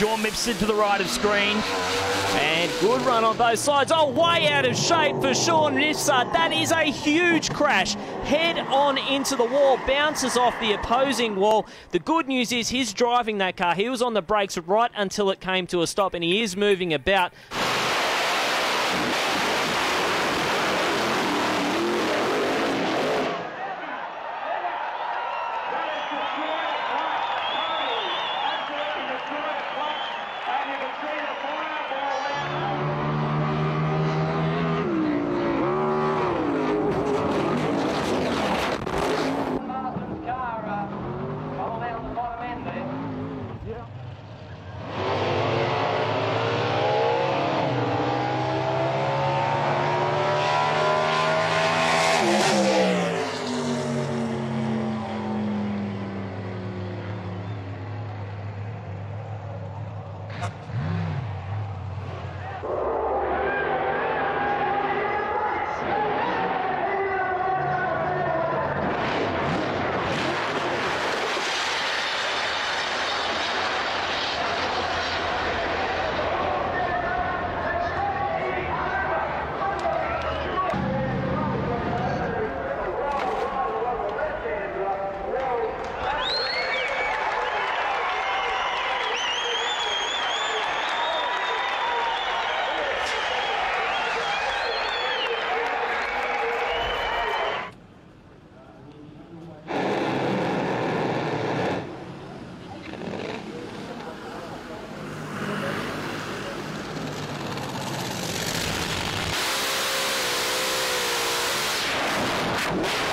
Sean Mipson to the right of screen. And good run on both sides. Oh, way out of shape for Sean Mipson. That is a huge crash. Head on into the wall, bounces off the opposing wall. The good news is he's driving that car. He was on the brakes right until it came to a stop, and he is moving about. Thank